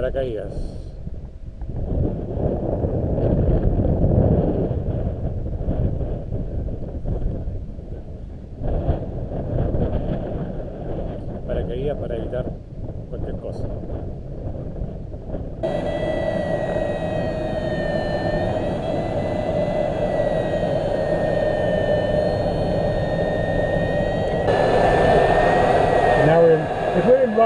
paracaídas. Paracaídas para evitar cualquier cosa.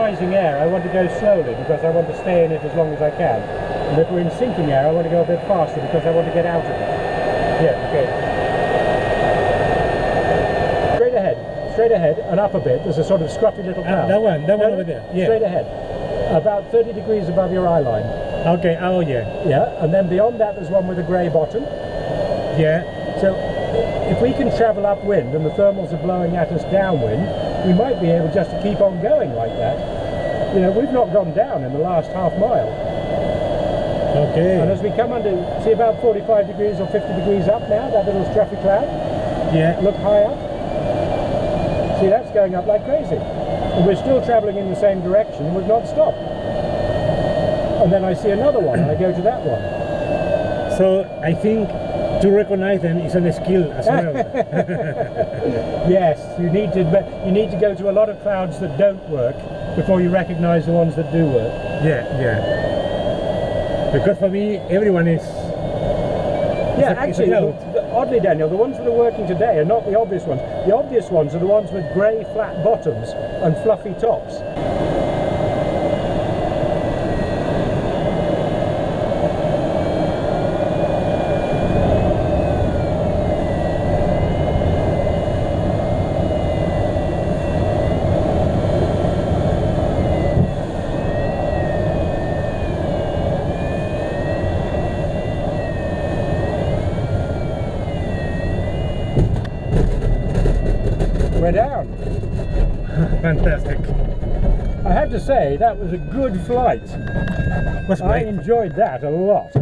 Rising air, I want to go slowly because I want to stay in it as long as I can. And if we're in sinking air, I want to go a bit faster because I want to get out of it. Yeah, okay. Straight ahead, straight ahead, and up a bit. There's a sort of scruffy little uh, cloud. that one, that one No, over there. Yeah. Straight ahead. About 30 degrees above your eye line. Okay. Oh yeah. Yeah, and then beyond that there's one with a grey bottom. Yeah. So if we can travel upwind and the thermals are blowing at us downwind, we might be able just to keep on going like that. You know, we've not gone down in the last half mile. Okay. And as we come under, see about 45 degrees or 50 degrees up now, that little scruffy cloud, Yeah. look high up. See, that's going up like crazy. And we're still travelling in the same direction, we've not stopped. And then I see another one, and I go to that one. So I think to recognize them is a skill as well. Yes, you need to you need to go to a lot of clouds that don't work before you recognise the ones that do work. yeah. Yeah. Because for me, everyone is. Yeah, a- actually, the- the- oddly, Daniel, the ones that are working today are not the obvious ones. The obvious ones are the ones with grey flat bottoms and fluffy tops. We're down. Fantastic. I have to say, that was a good flight. I enjoyed that a lot.